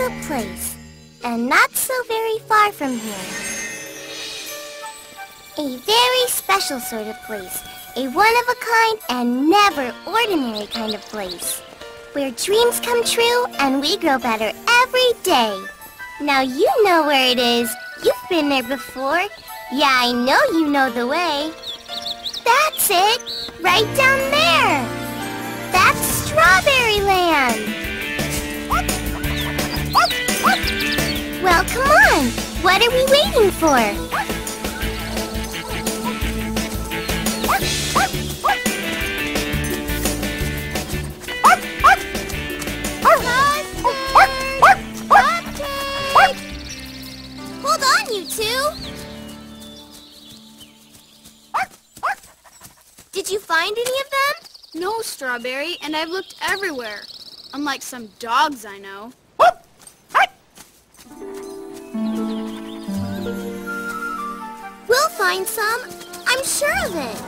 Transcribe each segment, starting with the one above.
a place, and not so very far from here. A very special sort of place, a one-of-a-kind and never ordinary kind of place, where dreams come true and we grow better every day. Now you know where it is. You've been there before. Yeah, I know you know the way. That's it, right down there. That's Strawberry Land. Come on. What are we waiting for? Hold on, you two. Did you find any of them? No, Strawberry, and I've looked everywhere. Unlike some dogs I know. Find some. I'm sure of it.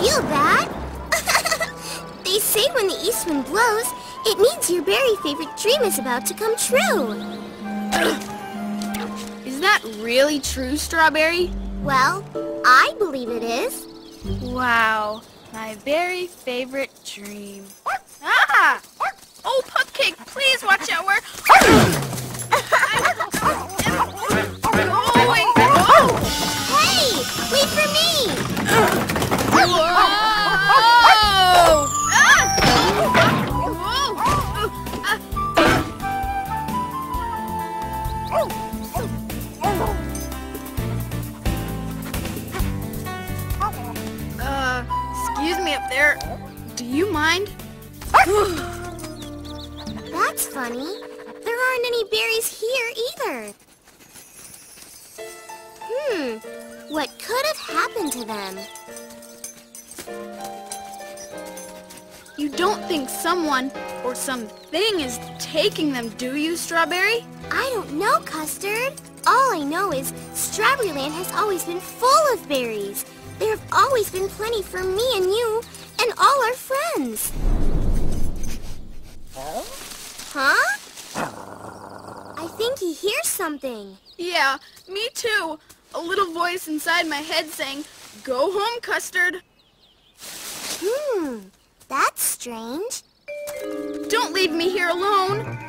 Feel bad? they say when the east wind blows, it means your very favorite dream is about to come true. Is that really true, Strawberry? Well, I believe it is. Wow, my very favorite dream. Ah! Oh, Pupcake, please watch out where... me up there. Do you mind? That's funny. There aren't any berries here either. Hmm, what could have happened to them? You don't think someone or something is taking them, do you, Strawberry? I don't know, Custard. All I know is Strawberryland has always been full of berries. There have always been plenty for me and you and all our friends. Huh? I think he hears something. Yeah, me too. A little voice inside my head saying, Go home, Custard. Hmm, that's strange. Don't leave me here alone.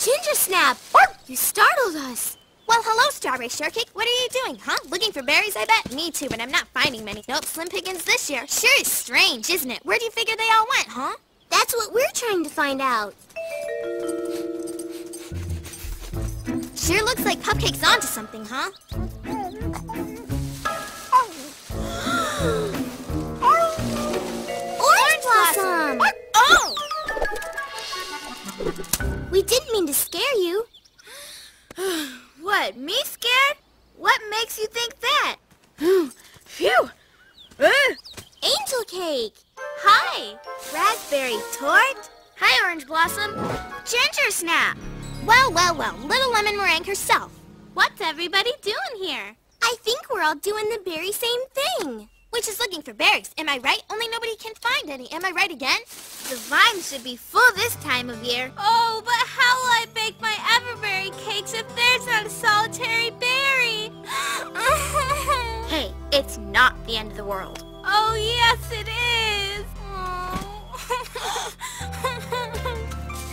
Hiya! Ginger Snap, you startled us. Well, hello, Strawberry Shortcake. What are you doing, huh? Looking for berries, I bet? Me too, but I'm not finding many. Nope, Slim Pickens this year. Sure is strange, isn't it? Where do you figure they all went, huh? That's what we're trying to find out. Sure looks like Pupcake's onto something, huh? Makes you think that? Phew. Uh, Angel Cake! Hi! Raspberry Torte? Hi, Orange Blossom. Ginger Snap. Well, well, well, Little Lemon Meringue herself. What's everybody doing here? I think we're all doing the very same thing. Which is looking for berries. Am I right? Only nobody can find any. Am I right again? The vines should be full this time of year. Oh, but how will I bake my everberry cakes if there's not a solitary berry? It's not the end of the world. Oh, yes, it is.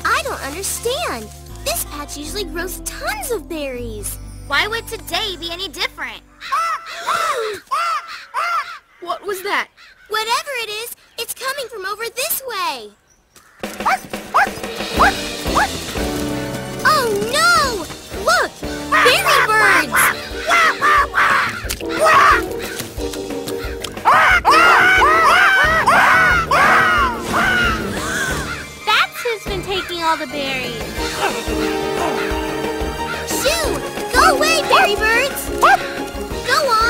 I don't understand. This patch usually grows tons of berries. Why would today be any different? what was that? Whatever it is, it's coming from over this way. the berries. Shoo! Go away, berry birds! Go on!